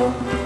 si